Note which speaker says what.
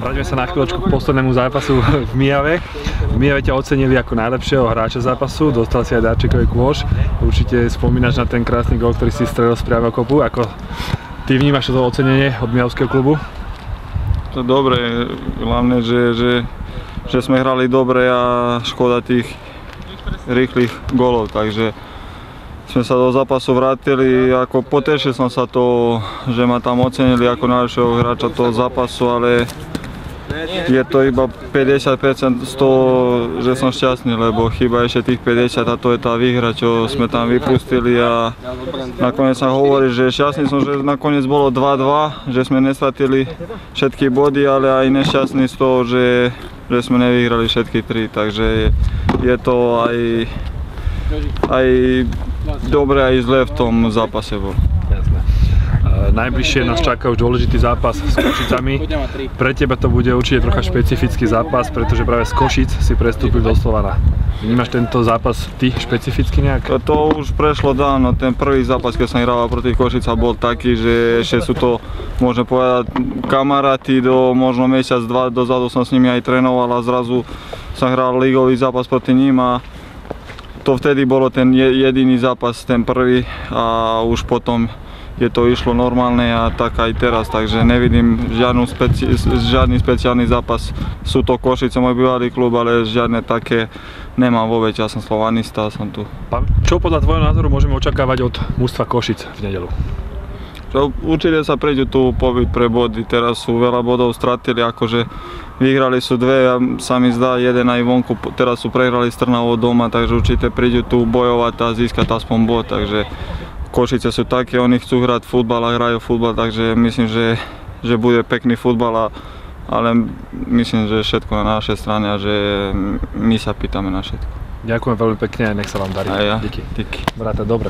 Speaker 1: Vráťme sa na chvíľočku k poslednému zápasu v Mijave. V Mijave ťa ocenili ako najlepšieho hráča zápasu, dostal si aj darčekový kôš. Určite spomínaš na ten krásny gol, ktorý si strelil z priamého kopu. Ako ty vnímaš toto ocenenie od Mijavského klubu?
Speaker 2: To dobre, hlavne, že, že, že sme hrali dobre a škoda tých rýchlych golov, takže sme sa do zápasu vrátili, ako potešil som sa to, že ma tam ocenili ako najlepšieho hráča toho zápasu, ale je to iba 50% z toho, že som šťastný, lebo chýba ešte tých 50 a to je tá výhra, čo sme tam vypustili a nakoniec sa hovorí, že šťastný som, že nakoniec bolo 2-2, že sme nestratili všetky body, ale aj nešťastný z toho, že, že sme nevyhrali všetky tri, takže je, to aj, aj dobre aj zle v tom zápase bol.
Speaker 1: Najbližšie nás čaká už dôležitý zápas s Košicami. Pre teba to bude určite trocha špecifický zápas, pretože práve z Košic si prestúpil do Slovana. Vnímaš tento zápas ty špecificky nejak?
Speaker 2: To už prešlo dávno, ten prvý zápas, keď som hral proti Košica, bol taký, že ešte sú to, môžem povedať, kamaráti, do možno mesiac, dva dozadu som s nimi aj trénoval a zrazu som hral ligový zápas proti ním a to vtedy bolo ten jediný zápas, ten prvý a už potom je to išlo normálne a tak aj teraz, takže nevidím žiadnu speci žiadny speciálny zápas. Sú to Košice, môj bývalý klub, ale žiadne také nemám vôbec, ja som slovanista, som tu.
Speaker 1: Čo podľa tvojho názoru môžeme očakávať od mústva Košic v nedelu?
Speaker 2: Čo, určite sa prídu tu pobyť pre body, teraz sú veľa bodov stratili, akože vyhrali sú dve a sa mi zdá jeden aj vonku, teraz sú prehrali s Trnavou doma, takže určite prídu tu bojovať a získať aspoň bod, takže Košice sú také, oni chcú hrať futbal a hrajú futbal, takže myslím, že, že bude pekný futbal, a, ale myslím, že všetko na našej strane a že my sa pýtame na všetko.
Speaker 1: Ďakujem veľmi pekne a nech sa vám darí.
Speaker 2: A ja.
Speaker 1: Díky.
Speaker 2: Díky.
Speaker 1: Bráte, dobre.